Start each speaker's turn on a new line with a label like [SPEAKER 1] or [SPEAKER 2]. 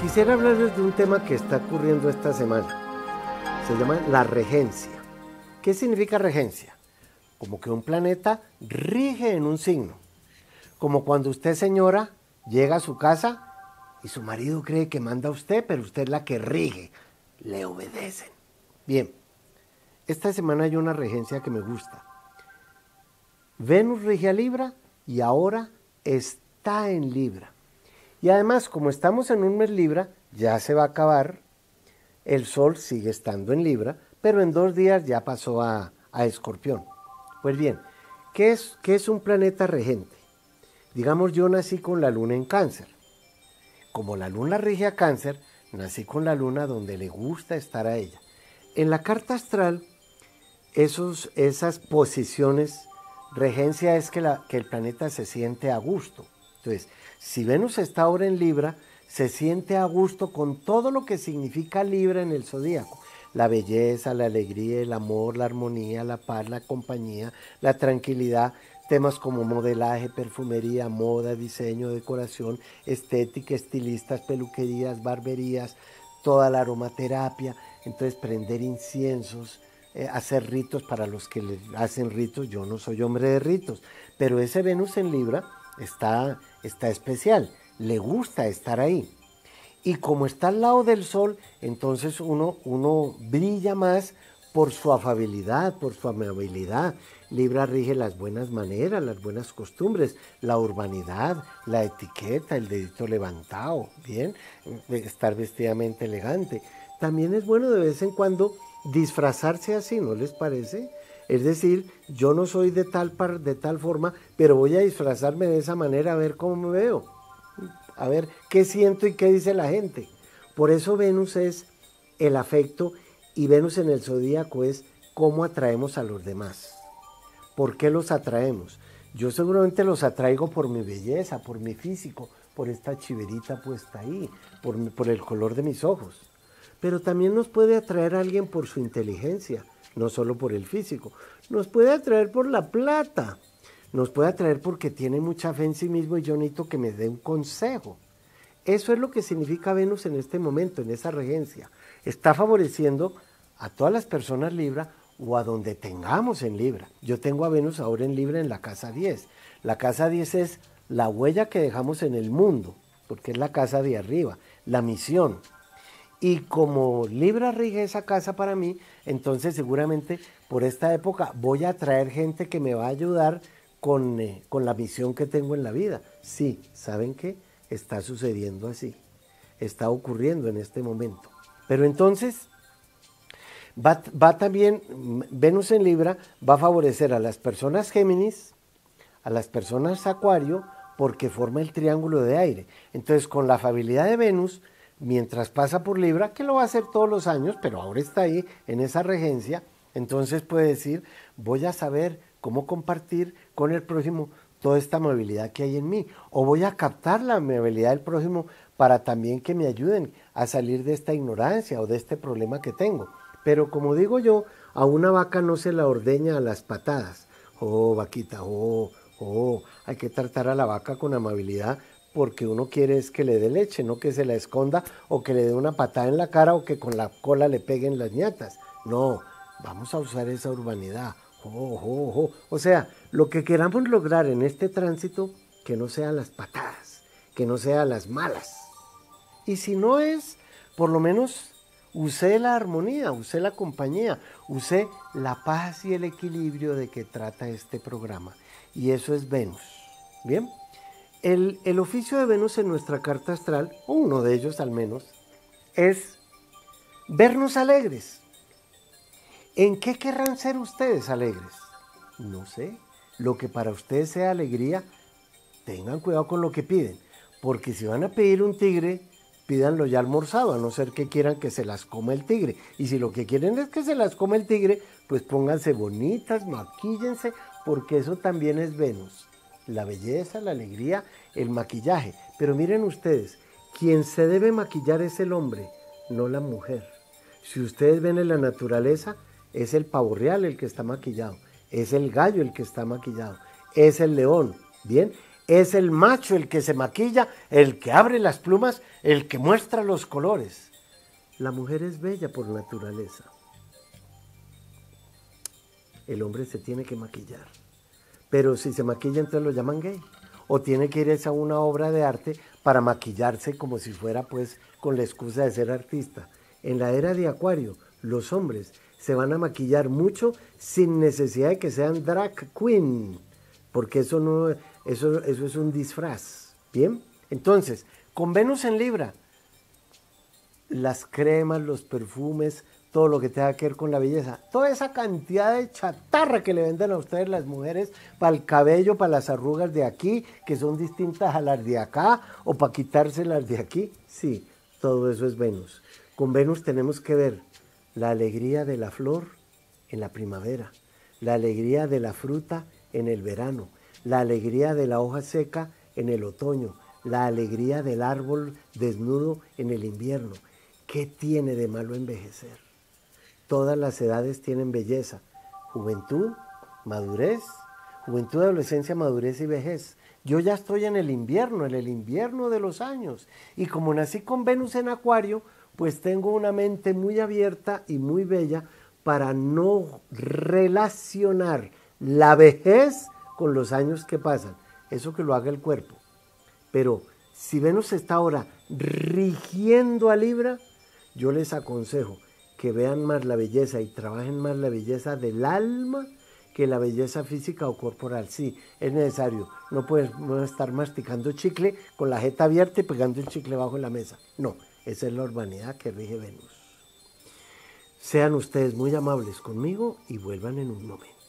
[SPEAKER 1] Quisiera hablarles de un tema que está ocurriendo esta semana. Se llama la regencia. ¿Qué significa regencia? Como que un planeta rige en un signo. Como cuando usted, señora, llega a su casa y su marido cree que manda a usted, pero usted es la que rige. Le obedecen. Bien, esta semana hay una regencia que me gusta. Venus rige a Libra y ahora está en Libra. Y además, como estamos en un mes Libra, ya se va a acabar. El Sol sigue estando en Libra, pero en dos días ya pasó a, Escorpión. Pues bien, ¿qué es, ¿qué es un planeta regente? Digamos, yo nací con la luna en cáncer. Como la luna rige a cáncer, nací con la luna donde le gusta estar a ella. En la carta astral, esas posiciones, regencia es que el planeta se siente a gusto. Entonces, si Venus está ahora en Libra, se siente a gusto con todo lo que significa Libra en el zodíaco. La belleza, la alegría, el amor, la armonía, la paz, la compañía, la tranquilidad, temas como modelaje, perfumería, moda, diseño, decoración, estética, estilistas, peluquerías, barberías, toda la aromaterapia, entonces prender inciensos, eh, hacer ritos para los que hacen ritos, yo no soy hombre de ritos, pero ese Venus en Libra está, está especial, le gusta estar ahí. Y como está al lado del sol, entonces uno, uno brilla más por su afabilidad, por su amabilidad. Libra rige las buenas maneras, las buenas costumbres, la urbanidad, la etiqueta, el dedito levantado, bien, estar vestidamente elegante. También es bueno de vez en cuando disfrazarse así, ¿no les parece? Es decir, yo no soy de tal, par, de tal forma, pero voy a disfrazarme de esa manera a ver cómo me veo, a ver qué siento y qué dice la gente. Por eso Venus es el afecto y Venus en el zodíaco es cómo atraemos a los demás. ¿Por qué los atraemos? Yo seguramente los atraigo por mi belleza, por mi físico, por esta chiverita puesta ahí, por, el color de mis ojos. Pero también nos puede atraer a alguien por su inteligencia, no solo por el físico, nos puede atraer por la plata, nos puede atraer porque tiene mucha fe en sí mismo y yo necesito que me dé un consejo. Eso es lo que significa Venus en este momento, en esa regencia. Está favoreciendo a todas las personas Libra o a donde tengamos en Libra. Yo tengo a Venus ahora en Libra en la casa 10. La casa 10 es la huella que dejamos en el mundo, porque es la casa de arriba, la misión. Y como Libra rige esa casa para mí, entonces seguramente por esta época voy a traer gente que me va a ayudar con, eh, con la misión que tengo en la vida. Sí, ¿saben qué? Está sucediendo así. Está ocurriendo en este momento. Pero entonces va, va también, Venus en Libra va a favorecer a las personas Géminis, a las personas Acuario, porque forma el triángulo de aire. Entonces, con la afabilidad de Venus, mientras pasa por Libra, que lo va a hacer todos los años, pero ahora está ahí en esa regencia, entonces puede decir, voy a saber cómo compartir con el prójimo toda esta amabilidad que hay en mí, o voy a captar la amabilidad del prójimo para también que me ayuden a salir de esta ignorancia o de este problema que tengo. Pero como digo yo, a una vaca no se la ordeña a las patadas. Oh, vaquita, oh, oh, hay que tratar a la vaca con amabilidad porque uno quiere es que le dé leche, no que se la esconda o que le dé una patada en la cara o que con la cola le peguen las ñatas. No, vamos a usar esa urbanidad. O sea, lo que queramos lograr en este tránsito, que no sean las patadas, que no sean las malas. Y si no es, por lo menos use la armonía, use la compañía, use la paz y el equilibrio de que trata este programa. Y eso es Venus. ¿Bien? El, oficio de Venus en nuestra carta astral, o uno de ellos al menos, es vernos alegres. ¿En qué querrán ser ustedes alegres? No sé. Lo que para ustedes sea alegría, tengan cuidado con lo que piden. Porque si van a pedir un tigre, pídanlo ya almorzado, a no ser que quieran que se las coma el tigre. Y si lo que quieren es que se las coma el tigre, pues pónganse bonitas, maquíllense, porque eso también es Venus la belleza, la alegría, el maquillaje. Pero miren ustedes, quien se debe maquillar es el hombre, no la mujer. Si ustedes ven en la naturaleza, es el pavo real el que está maquillado, es el gallo el que está maquillado, es el león. Bien, Es el macho el que se maquilla, el que abre las plumas, el que muestra los colores. La mujer es bella por naturaleza. El hombre se tiene que maquillar. Pero si se maquilla, entonces lo llaman gay. O tiene que ir a una obra de arte para maquillarse como si fuera pues con la excusa de ser artista. En la era de Acuario, los hombres se van a maquillar mucho sin necesidad de que sean drag queen, porque eso no eso, eso es un disfraz. Bien, entonces, con Venus en Libra, las cremas, los perfumes, todo lo que tenga que ver con la belleza, toda esa cantidad de chatarra que le venden a ustedes las mujeres para el cabello, para las arrugas de aquí, que son distintas a las de acá, o para quitarse las de aquí, sí, todo eso es Venus. Con Venus tenemos que ver la alegría de la flor en la primavera, la alegría de la fruta en el verano, la alegría de la hoja seca en el otoño, la alegría del árbol desnudo en el invierno. ¿Qué tiene de malo envejecer? Todas las edades tienen belleza. Juventud, madurez, juventud, adolescencia, madurez y vejez. Yo ya estoy en el invierno, en el invierno de los años. Y como nací con Venus en Acuario, pues tengo una mente muy abierta y muy bella para no relacionar la vejez con los años que pasan. Eso que lo haga el cuerpo. Pero si Venus está ahora rigiendo a Libra, yo les aconsejo que vean más la belleza y trabajen más la belleza del alma que la belleza física o corporal. Sí, es necesario. No puedes estar masticando chicle con la jeta abierta y pegando el chicle bajo la mesa. No, esa es la urbanidad que rige Venus. Sean ustedes muy amables conmigo y vuelvan en un momento.